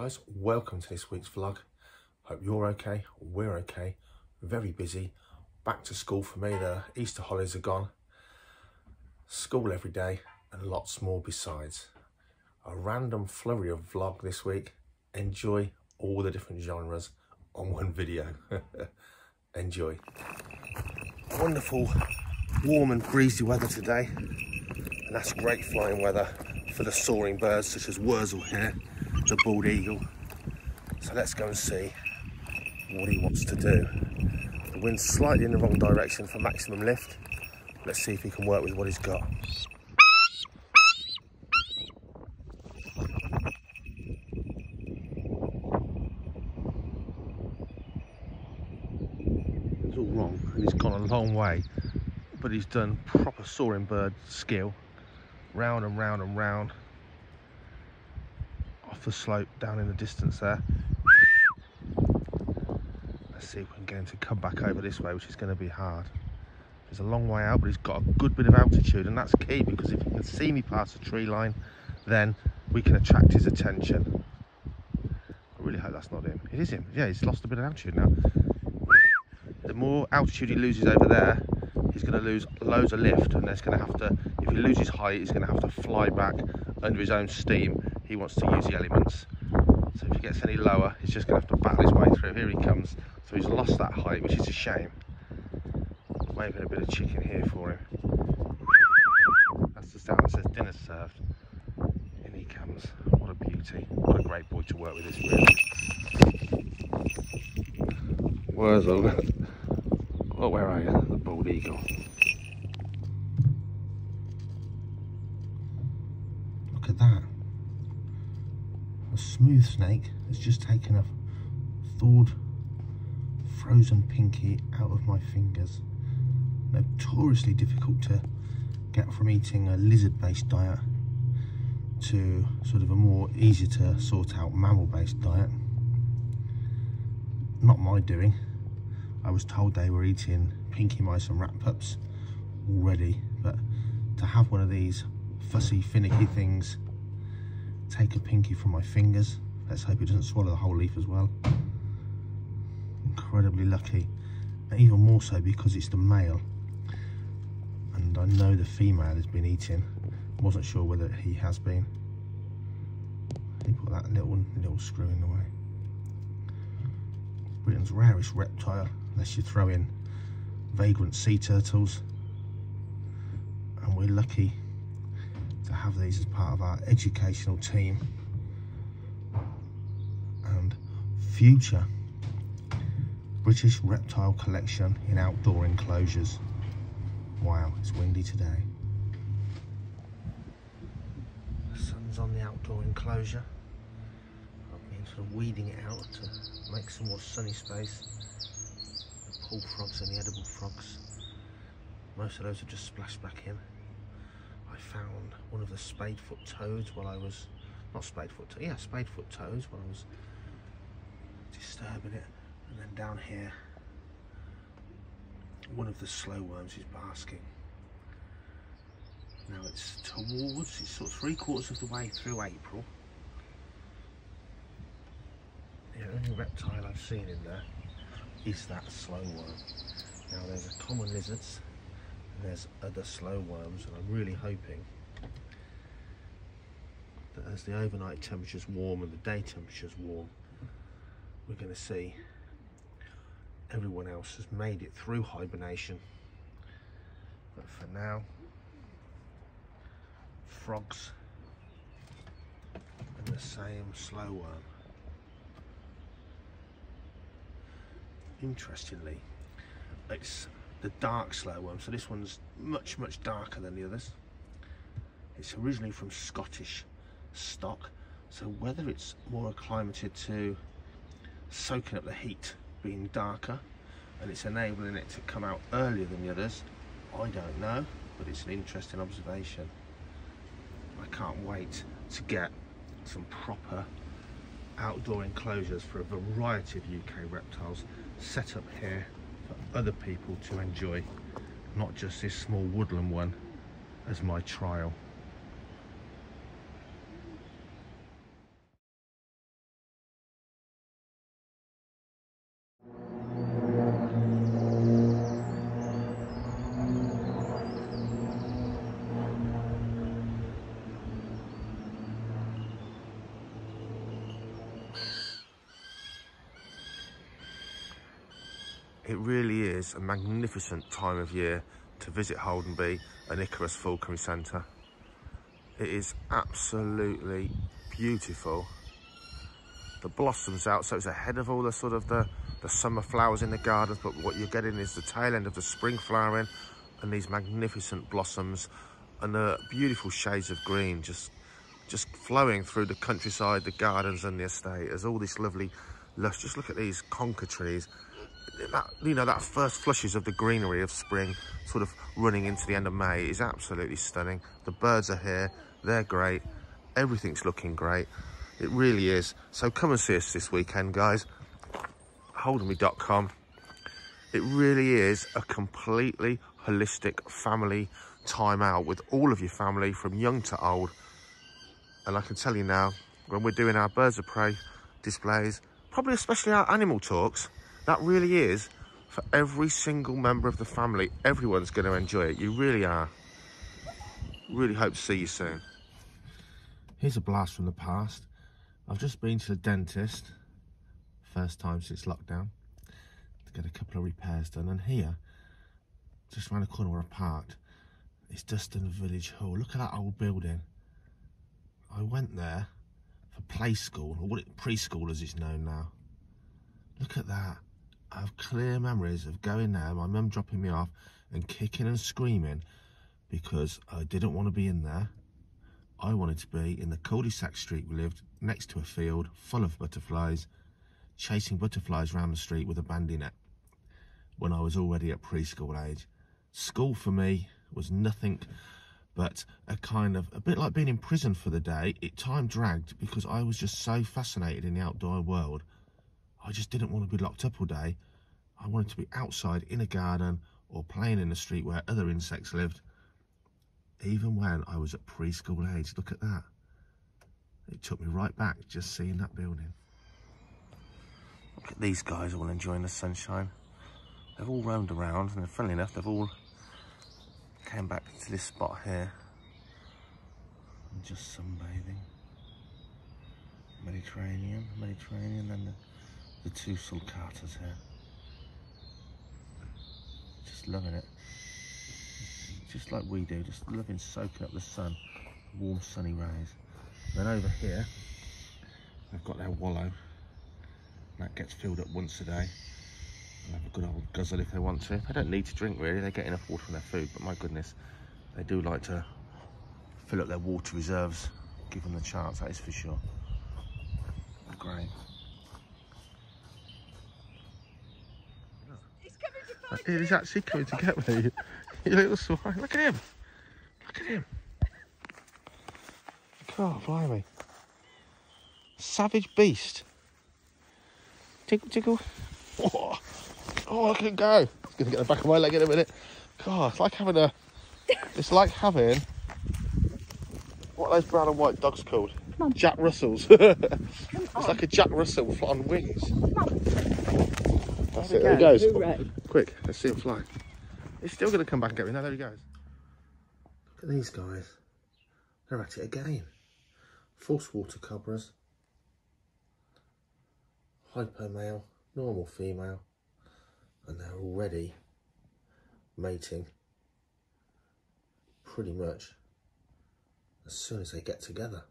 Guys, welcome to this week's vlog. Hope you're okay, we're okay, very busy. Back to school for me, the Easter holidays are gone. School every day and lots more besides. A random flurry of vlog this week. Enjoy all the different genres on one video. Enjoy. Wonderful warm and breezy weather today and that's great flying weather for the soaring birds such as Wurzel here the bald eagle. So let's go and see what he wants to do. The wind's slightly in the wrong direction for maximum lift. Let's see if he can work with what he's got. It's all wrong and he's gone a long way, but he's done proper soaring bird skill, round and round and round off the slope down in the distance there. Let's see if we can get him to come back over this way, which is going to be hard. He's a long way out, but he's got a good bit of altitude, and that's key because if he can see me past the tree line, then we can attract his attention. I really hope that's not him. It is him. Yeah, he's lost a bit of altitude now. The more altitude he loses over there, he's going to lose loads of lift, and there's going to have to, if he loses height, he's going to have to fly back under his own steam he wants to use the elements. So if he gets any lower, he's just going to have to battle his way through. Here he comes. So he's lost that height, which is a shame. Waving a bit of chicken here for him. That's the sound that says dinner served. In he comes. What a beauty. What a great boy to work with this really. Where's the... Oh, where are you? The bald eagle. Look at that a smooth snake has just taken a thawed frozen pinky out of my fingers. Notoriously difficult to get from eating a lizard-based diet to sort of a more easy to sort out mammal-based diet. Not my doing. I was told they were eating pinky mice and rat pups already, but to have one of these fussy, finicky things take a pinky from my fingers. Let's hope it doesn't swallow the whole leaf as well. Incredibly lucky. Even more so because it's the male. And I know the female has been eating. Wasn't sure whether he has been. He put that little little screw in the way. Britain's rarest reptile, unless you throw in vagrant sea turtles. And we're lucky have these as part of our educational team and future British reptile collection in outdoor enclosures. Wow, it's windy today. The sun's on the outdoor enclosure. I've been sort of weeding it out to make some more sunny space. The pool frogs and the edible frogs. Most of those have just splashed back in. I found one of the spadefoot toads while I was, not spadefoot, yeah, spadefoot toads while I was disturbing it. And then down here, one of the slow worms is basking. Now it's towards, it's sort of three quarters of the way through April. The only reptile I've seen in there is that slow worm. Now there's a common lizards there's other slow worms and I'm really hoping that as the overnight temperature's warm and the day temperature's warm we're going to see everyone else has made it through hibernation. But for now frogs and the same slow worm. Interestingly it's the dark slow worm. So this one's much, much darker than the others. It's originally from Scottish stock. So whether it's more acclimated to soaking up the heat, being darker, and it's enabling it to come out earlier than the others, I don't know, but it's an interesting observation. I can't wait to get some proper outdoor enclosures for a variety of UK reptiles set up here other people to enjoy, not just this small woodland one as my trial. Is a magnificent time of year to visit Holdenby and Icarus Falconry Centre. It is absolutely beautiful. The blossoms out, so it's ahead of all the sort of the, the summer flowers in the gardens, but what you're getting is the tail end of the spring flowering and these magnificent blossoms and the beautiful shades of green just just flowing through the countryside, the gardens and the estate. There's all this lovely lush. Just look at these conker trees. That, you know, that first flushes of the greenery of spring sort of running into the end of May is absolutely stunning. The birds are here. They're great. Everything's looking great. It really is. So come and see us this weekend, guys. Holdenby.com. It really is a completely holistic family time out with all of your family from young to old. And I can tell you now, when we're doing our birds of prey displays, probably especially our animal talks, that really is for every single member of the family. Everyone's going to enjoy it. You really are. Really hope to see you soon. Here's a blast from the past. I've just been to the dentist, first time since lockdown, to get a couple of repairs done. And here, just around the corner where I parked, is Duston Village Hall. Look at that old building. I went there for play school, or what it preschool as it's known now. Look at that. I have clear memories of going there, my mum dropping me off and kicking and screaming because I didn't want to be in there. I wanted to be in the cul-de-sac street we lived next to a field full of butterflies, chasing butterflies round the street with a bandy net when I was already at preschool age. School for me was nothing but a kind of, a bit like being in prison for the day. It time dragged because I was just so fascinated in the outdoor world. I just didn't want to be locked up all day. I wanted to be outside in a garden or playing in the street where other insects lived even when I was at preschool age. Look at that. It took me right back just seeing that building. Look at these guys all enjoying the sunshine. They've all roamed around and funnily enough, they've all came back to this spot here and just sunbathing. Mediterranean, Mediterranean and the, the two sulcatas here. Just loving it just like we do, just loving soaking up the sun, warm sunny rays. Then over here, they've got their wallow. That gets filled up once a day. They'll have a good old guzzle if they want to. They don't need to drink really, they get enough water from their food, but my goodness, they do like to fill up their water reserves, give them the chance, that is for sure. Great. He's actually coming to get me. you little swine. Look at him. Look at him. God, blimey. Savage beast. Tickle, tickle. Oh, oh look at him go. He's going to get the back of my leg in a minute. God, it's like having a... It's like having... What are those brown and white dogs called? Jack Russells. it's like a Jack Russell on wings. That's it, there he goes. Quick, let's see him fly. He's still going to come back and get me. No, there he goes. Look at these guys. They're at it again. False water cobras. Hypo male, normal female. And they're already mating pretty much as soon as they get together.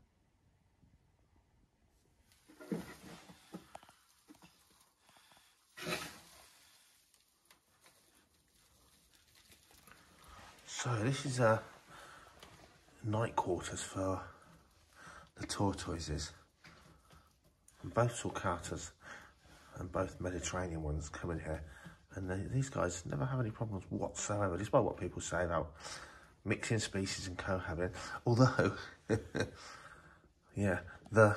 So this is a night quarters for the tortoises. And both sulcatas and both Mediterranean ones come in here. And they, these guys never have any problems whatsoever, despite what people say about mixing species and cohabiting. Although, yeah, the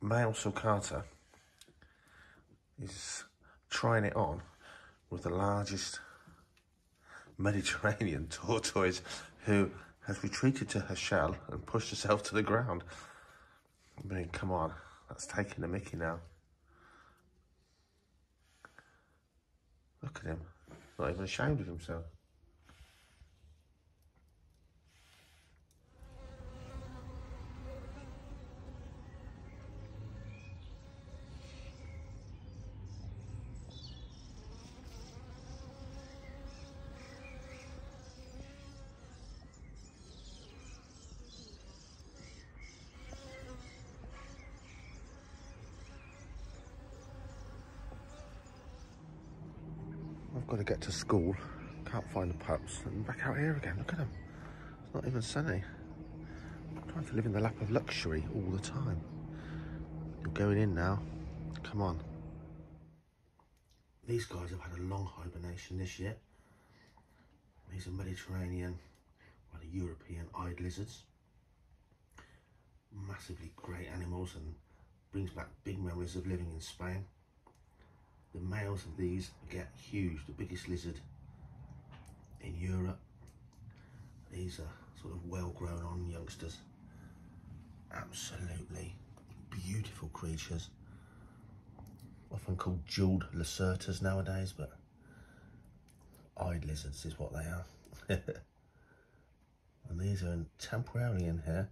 male sulcata is trying it on with the largest Mediterranean tortoise who has retreated to her shell and pushed herself to the ground. I mean, come on, that's taking the mickey now. Look at him, not even ashamed of himself. Got to get to school. Can't find the pups. And back out here again. Look at them. It's not even sunny. I'm trying to live in the lap of luxury all the time. You're going in now. Come on. These guys have had a long hibernation this year. These are Mediterranean, well, European eyed lizards. Massively great animals and brings back big memories of living in Spain. The males of these get huge, the biggest lizard in Europe. These are sort of well grown on youngsters. Absolutely beautiful creatures. Often called jeweled lacertas nowadays, but eyed lizards is what they are. and these are temporarily in here.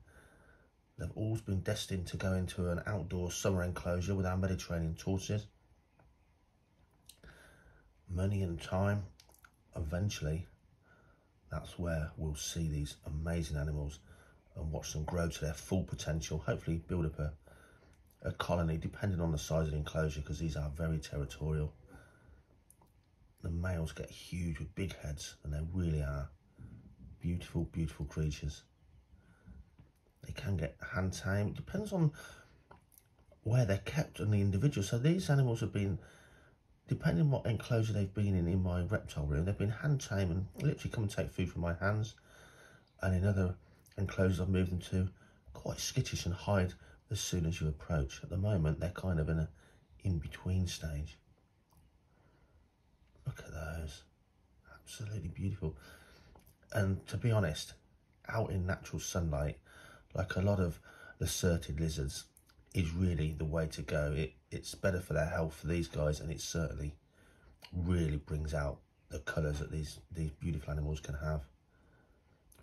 They've always been destined to go into an outdoor summer enclosure with our Mediterranean tortoises. Money and time, eventually, that's where we'll see these amazing animals and watch them grow to their full potential. Hopefully build up a, a colony, depending on the size of the enclosure, because these are very territorial the males get huge with big heads and they really are beautiful, beautiful creatures. They can get hand tame. It depends on where they're kept and the individual. So these animals have been, depending on what enclosure they've been in in my reptile room, they've been hand tame and literally come and take food from my hands. And in other enclosures I've moved them to, quite skittish and hide as soon as you approach. At the moment, they're kind of in a in-between stage. Look at those. Absolutely beautiful. And to be honest, out in natural sunlight, like a lot of lacertid lizards, is really the way to go. It It's better for their health for these guys and it certainly really brings out the colours that these, these beautiful animals can have.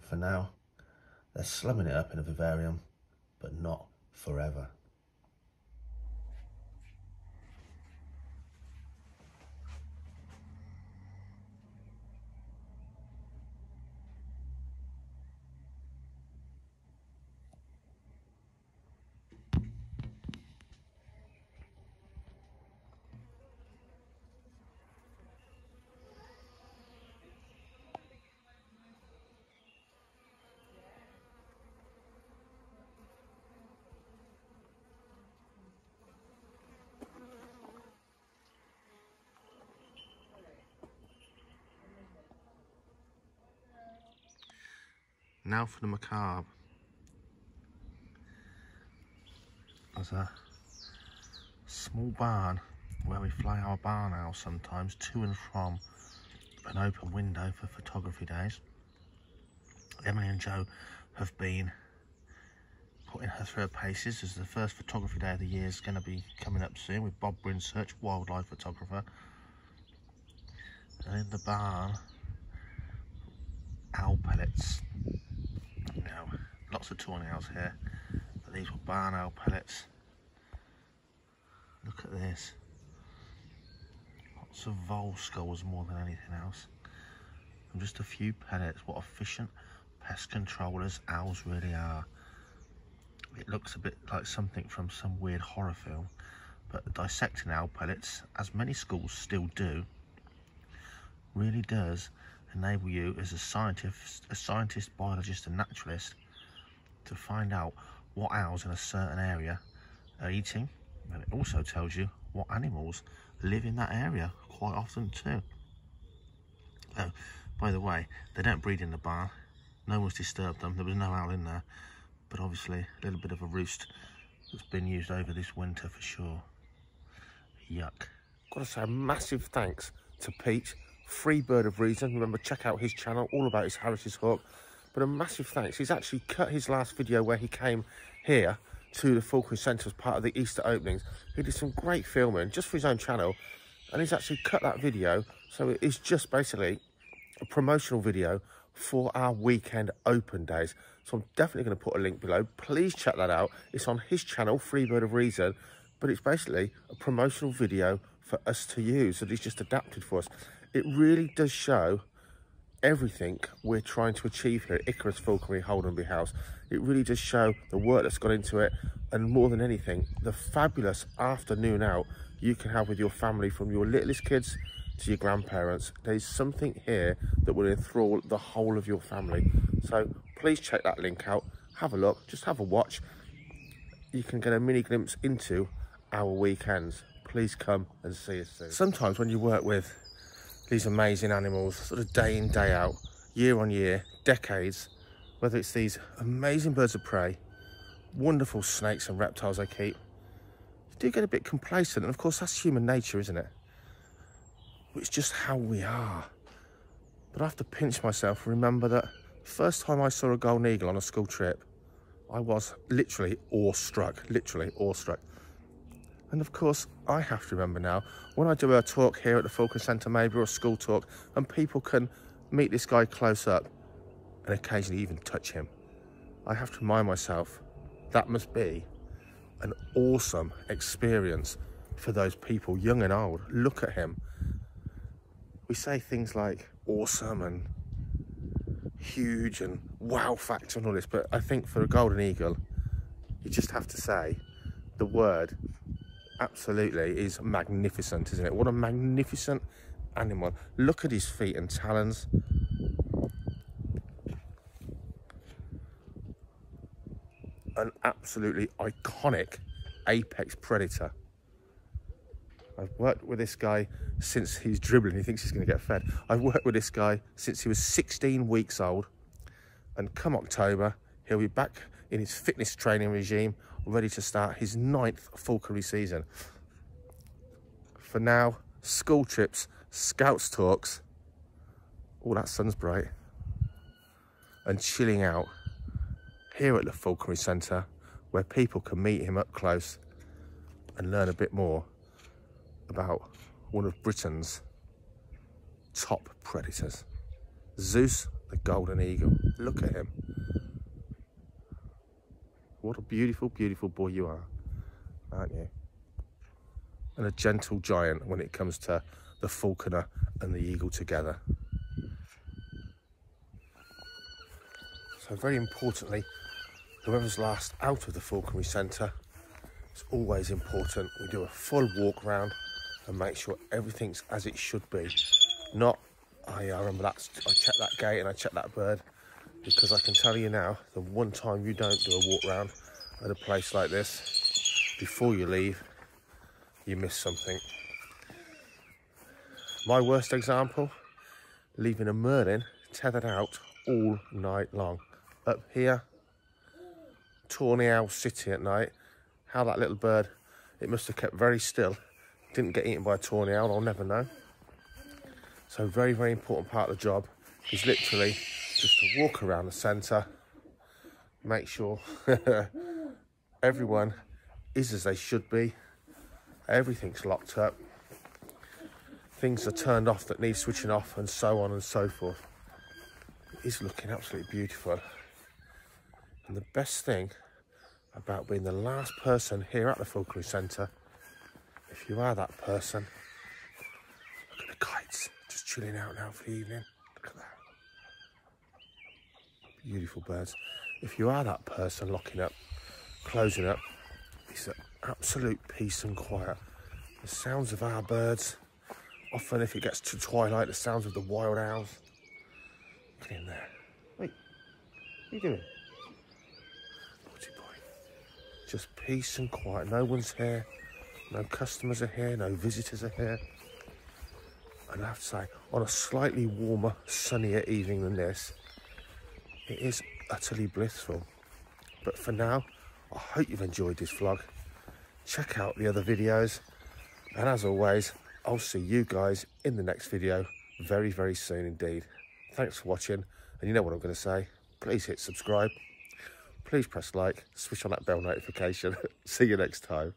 For now, they're slumming it up in a vivarium, but not forever. Now for the macabre. There's a small barn where we fly our barn owl sometimes to and from an open window for photography days. Emily and Joe have been putting her through her paces as the first photography day of the year is going to be coming up soon with Bob Brinsert, wildlife photographer. And in the barn, owl pellets lots of owls here. But these were barn owl pellets. Look at this. Lots of vole skulls more than anything else. And just a few pellets. What efficient pest controllers owls really are. It looks a bit like something from some weird horror film but dissecting owl pellets as many schools still do really does enable you as a scientist a scientist biologist and naturalist to find out what owls in a certain area are eating and it also tells you what animals live in that area quite often too. Oh, by the way, they don't breed in the barn. No one's disturbed them. There was no owl in there. But obviously, a little bit of a roost that's been used over this winter for sure. Yuck. Got to say a massive thanks to Pete, Free Bird of Reason. Remember, check out his channel, all about his Harris's Hawk but a massive thanks. He's actually cut his last video where he came here to the Falconry Centre as part of the Easter openings. He did some great filming just for his own channel and he's actually cut that video so it is just basically a promotional video for our weekend open days. So I'm definitely going to put a link below. Please check that out. It's on his channel, Freebird of Reason, but it's basically a promotional video for us to use that he's just adapted for us. It really does show everything we're trying to achieve here at Icarus Falconry Holdenby House. It really does show the work that's gone into it and more than anything, the fabulous afternoon out you can have with your family from your littlest kids to your grandparents. There's something here that will enthrall the whole of your family. So please check that link out. Have a look, just have a watch. You can get a mini glimpse into our weekends. Please come and see us soon. Sometimes when you work with these amazing animals, sort of day in, day out, year on year, decades, whether it's these amazing birds of prey, wonderful snakes and reptiles they keep, you do get a bit complacent. And of course, that's human nature, isn't it? It's just how we are. But I have to pinch myself and remember that first time I saw a golden eagle on a school trip, I was literally awestruck, literally awestruck. And of course, I have to remember now, when I do a talk here at the Falcon Centre maybe, or a school talk, and people can meet this guy close up and occasionally even touch him, I have to remind myself that must be an awesome experience for those people, young and old. Look at him. We say things like awesome and huge and wow factor and all this, but I think for a golden eagle, you just have to say the word absolutely is magnificent, isn't it? What a magnificent animal. Look at his feet and talons. An absolutely iconic apex predator. I've worked with this guy since he's dribbling. He thinks he's going to get fed. I've worked with this guy since he was 16 weeks old. And come October, he'll be back in his fitness training regime, ready to start his ninth falconry season. For now, school trips, scouts talks, all that sun's bright, and chilling out here at the Falconry Centre, where people can meet him up close and learn a bit more about one of Britain's top predators. Zeus the golden eagle. Look at him. What a beautiful, beautiful boy you are, aren't you? And a gentle giant when it comes to the falconer and the eagle together. So very importantly, whoever's last out of the falconry centre, it's always important we do a full walk round and make sure everything's as it should be. Not, oh yeah, I remember that, I checked that gate and I checked that bird because I can tell you now, the one time you don't do a walk round at a place like this, before you leave, you miss something. My worst example, leaving a Merlin tethered out all night long. Up here, Tawny Owl City at night, how that little bird, it must have kept very still, didn't get eaten by a tawny owl, I'll never know. So very, very important part of the job is literally just to walk around the centre, make sure everyone is as they should be, everything's locked up, things are turned off that need switching off and so on and so forth. It is looking absolutely beautiful. And the best thing about being the last person here at the Falconry Centre, if you are that person, look at the kites just chilling out now for the evening. Beautiful birds. If you are that person locking up, closing up, it's an absolute peace and quiet. The sounds of our birds, often if it gets to twilight, the sounds of the wild owls. Get in there. Wait, what are you doing? Naughty boy. Just peace and quiet. No one's here. No customers are here. No visitors are here. And I have to say, on a slightly warmer, sunnier evening than this, it is utterly blissful. But for now, I hope you've enjoyed this vlog. Check out the other videos. And as always, I'll see you guys in the next video very, very soon indeed. Thanks for watching. And you know what I'm going to say. Please hit subscribe. Please press like. Switch on that bell notification. see you next time.